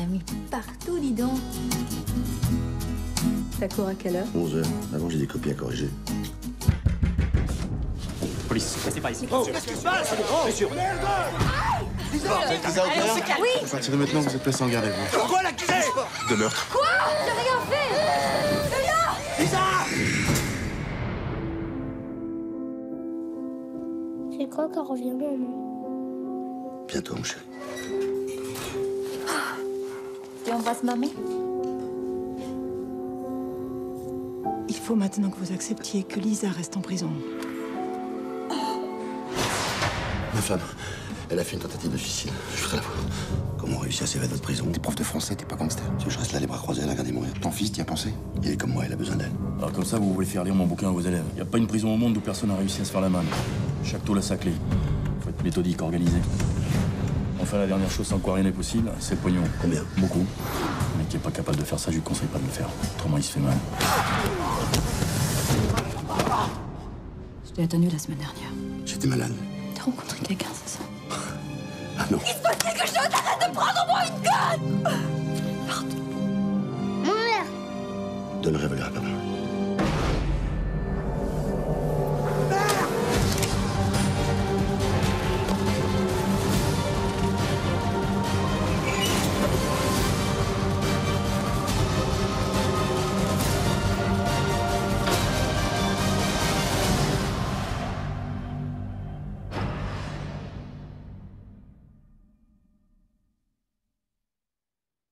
a mis partout, dis donc. Ça court à quelle heure? 11 heures. Avant, j'ai des copies à corriger. Police, restez pas ici. Oh, Qu'est-ce qui se passe? Monsieur Merde Oui À partir de maintenant, vous êtes placé en garde à vue. Pourquoi l'accusé De meurtre. Quoi? J'ai rien fait Lila Lisa C'est quoi quand revient maman Bientôt, mon chéri. Tu embrasses maman Il faut maintenant que vous acceptiez que Lisa reste en prison. Ma femme, elle a fait une tentative de suicide. Je voudrais la voir. Comment on réussit à s'évader de prison? T'es prof de français, t'es pas gangster. Tu veux que je reste là les bras croisés à la garder mourir Ton fils, t'y as pensé? Il est comme moi, il a besoin d'elle. Alors comme ça, vous voulez faire lire mon bouquin à vos élèves. Il n'y a pas une prison au monde où personne n'a réussi à se faire la main. Chaque tôle a sa clé. Faut être méthodique, organisé. Enfin, la dernière chose sans quoi rien n'est possible, c'est le pognon. Combien Beaucoup. Mais qui est pas capable de faire ça, je lui conseille pas de le faire. Autrement, il se fait mal. Je t'ai attendu la semaine dernière. J'étais malade. T'as rencontré quelqu'un, c'est ça? Ah non. Il se passe quelque chose Arrête de prendre moi une conne Mon mère Donne le revolver à papa.